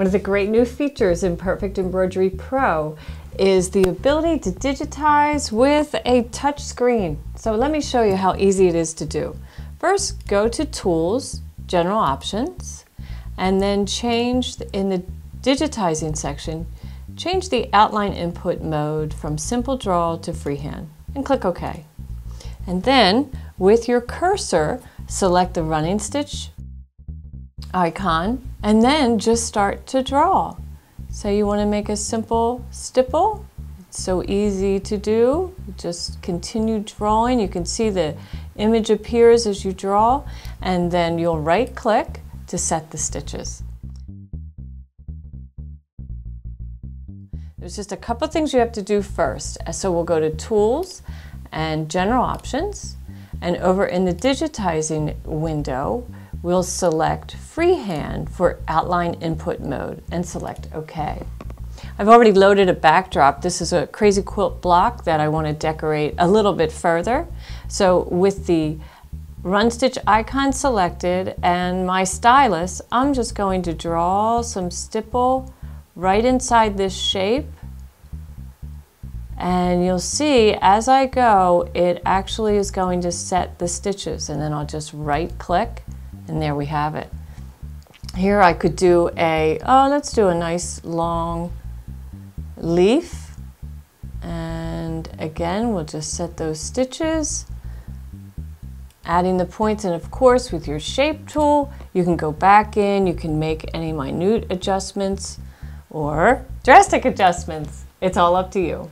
One of the great new features in Perfect Embroidery Pro is the ability to digitize with a touch screen. So let me show you how easy it is to do. First, go to Tools, General Options, and then change in the digitizing section, change the outline input mode from simple draw to freehand and click OK. And then with your cursor, select the running stitch icon and then just start to draw. So you want to make a simple stipple. It's so easy to do. Just continue drawing. You can see the image appears as you draw and then you'll right click to set the stitches. There's just a couple things you have to do first. So we'll go to Tools and General Options and over in the digitizing window we'll select freehand for outline input mode and select OK. I've already loaded a backdrop. This is a crazy quilt block that I want to decorate a little bit further. So with the run stitch icon selected and my stylus, I'm just going to draw some stipple right inside this shape and you'll see as I go it actually is going to set the stitches and then I'll just right click and there we have it. Here I could do a, oh, let's do a nice long leaf. And again, we'll just set those stitches, adding the points. And of course, with your shape tool, you can go back in, you can make any minute adjustments or drastic adjustments. It's all up to you.